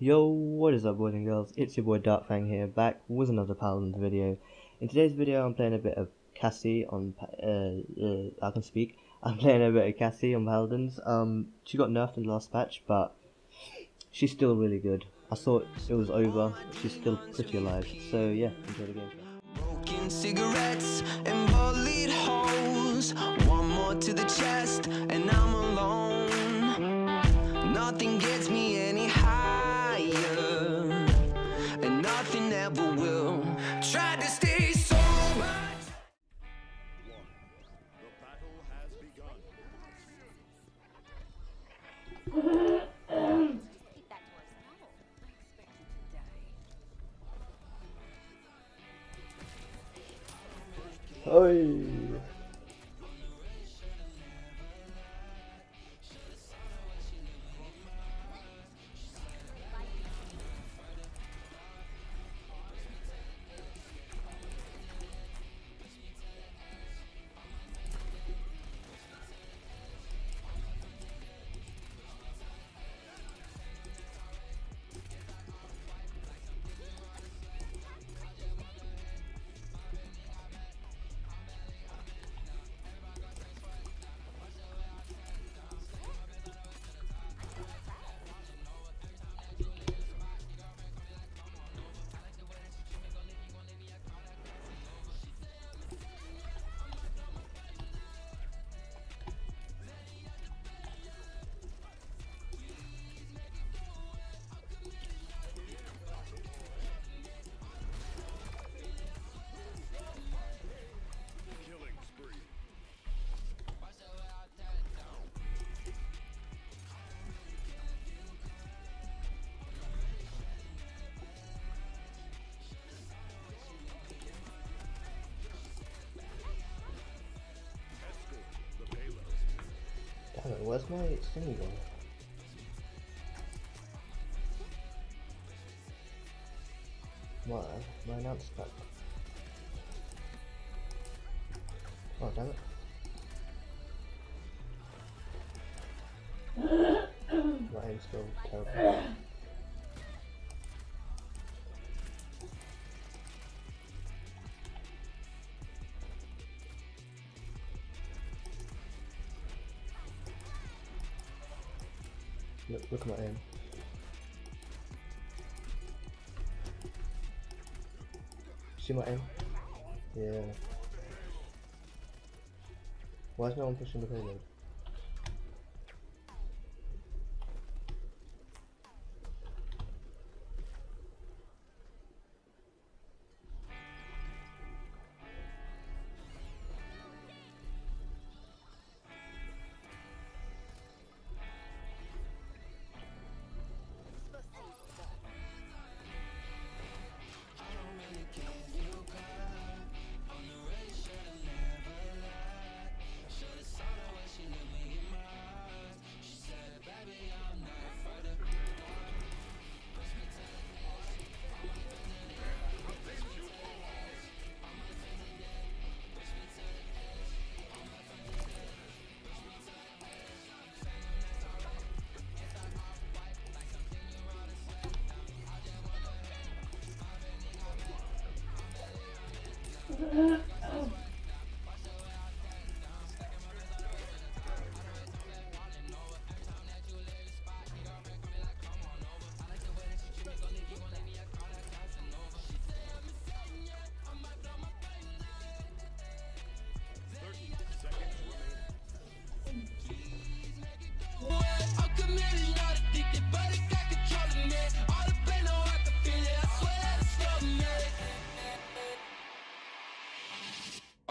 Yo, what is up boys and girls, it's your boy Darkfang here, back with another Paladins video. In today's video I'm playing a bit of Cassie on, uh, uh, I can speak, I'm playing a bit of Cassie on Paladins. Um, she got nerfed in the last patch, but she's still really good. I thought it was over, she's still pretty alive, so yeah, enjoy the game. Ôi. Where's my thingy gone? My, my announce pack. Oh, damn it. my aim's still terrible. Look, look at my aim. See my aim? Yeah. Why is no one pushing the payload?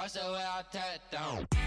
Watch the way I tear it down.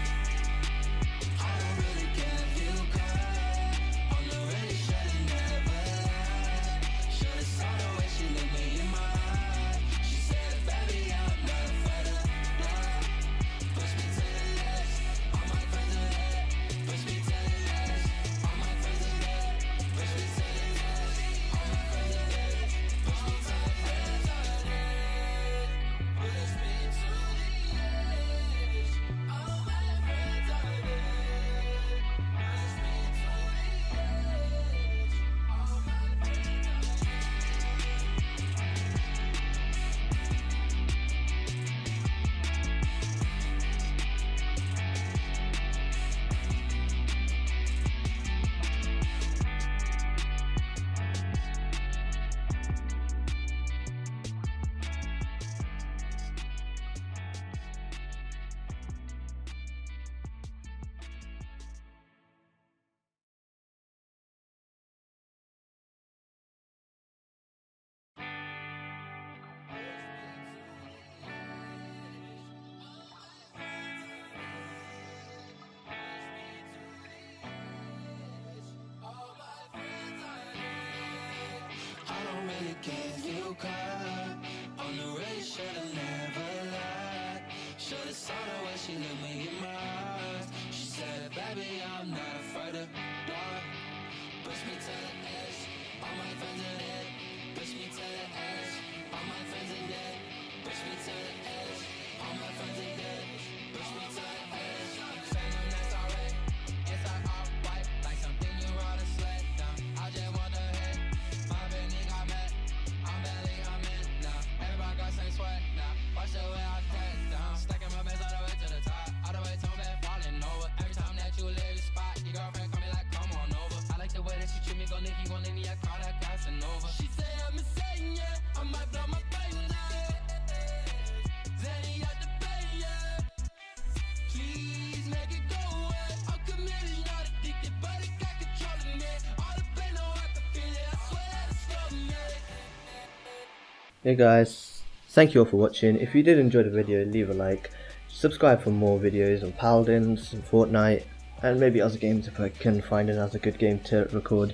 Hey guys, thank you all for watching. If you did enjoy the video, leave a like. Subscribe for more videos on Paladins and Fortnite and maybe other games if I can find another good game to record.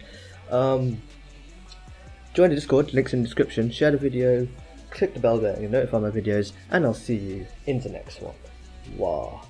Um, join the Discord, links in the description, share the video, click the bell there, you'll notify my videos, and I'll see you in the next one. Wow.